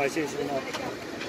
感谢兄弟。